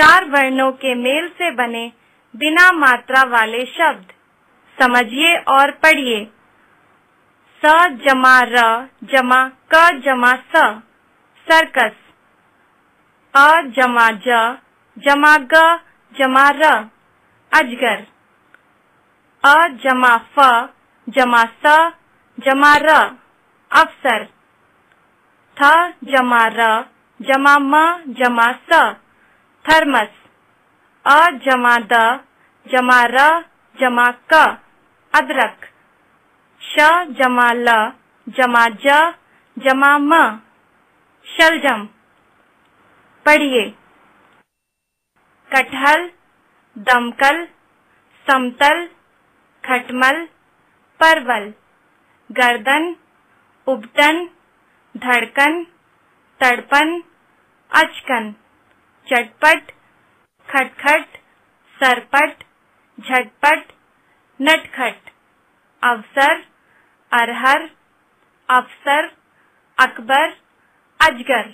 चार वर्णों के मेल से बने बिना मात्रा वाले शब्द। समझिए और पढ़िए। स जमा र जमा क जमा स। सर्कस। अ जमा ज जमा ग जमा र। अजगर। अ जमा फ जमा स जमा र। अफसर। थ जमा र जमा म जमा स। थर्मस। अ जमा द, जमा र, जमा क, अदरक। श जमा ल, जमा ज, जमा म। शलजम। पढ़िए। कटहल, दमकल, समतल, खटमल, परवल। गर्दन, उबटन, धड़कन, तड़पन, अचकन। चटपट खटखट सरपट झटपट नटखट। अवसर अरहर अफसर अकबर अजगर।